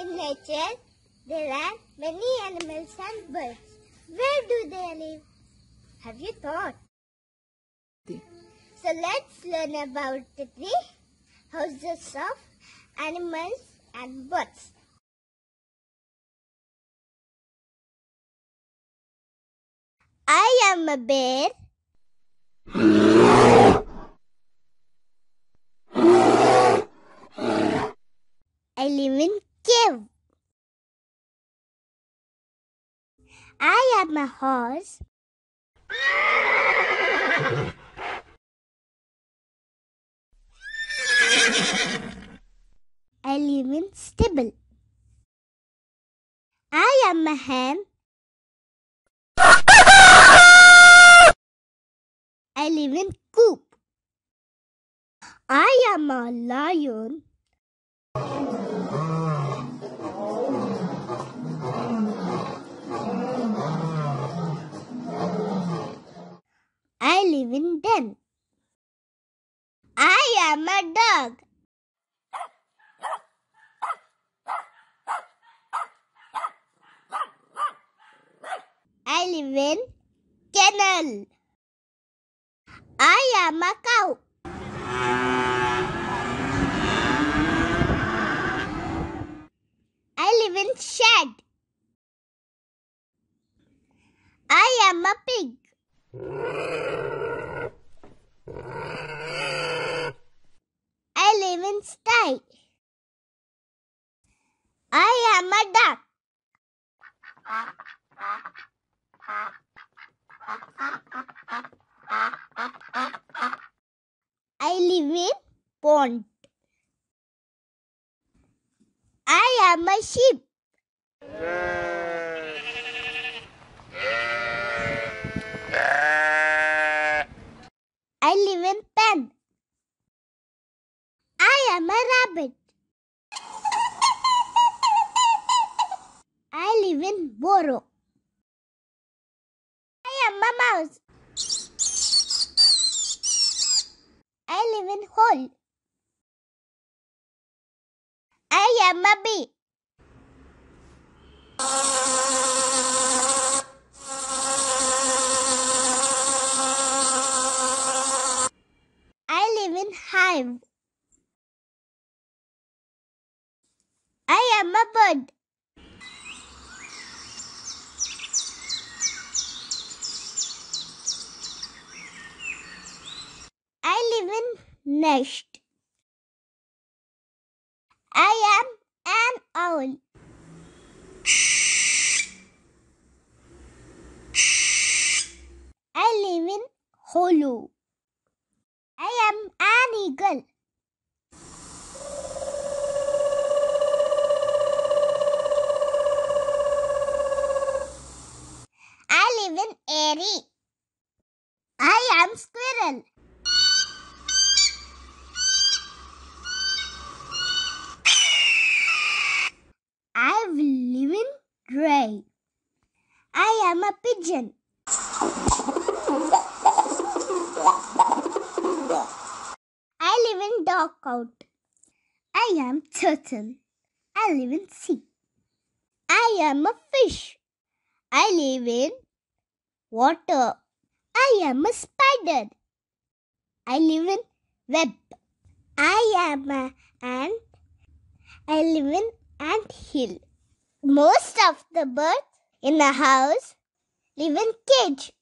In nature, there are many animals and birds. Where do they live? Have you thought? So let's learn about the three houses of animals and birds. I am a bear. I live in. I am a horse. I live in stable. I am a hen. I live in coop. I am a lion. I live in den. I am a dog. I live in kennel. I live in shed. I am a pig. I live in sty. I am a duck. In pond. I am a sheep. I live in pen. I am a rabbit. I live in burrow. I am a mouse. I live in I am a bee. I live in hive. I am a bird. I live in nest. I am an owl. I live in hollow. I am an eagle. I live in eyrie. I am squirrel. I live in drey. I am a pigeon. I live in dark out. I am turtle. I live in sea. I am a fish. I live in water. I am a spider. I live in web. I am a ant. I live in ant hill. Most of the birds in the house live in cage.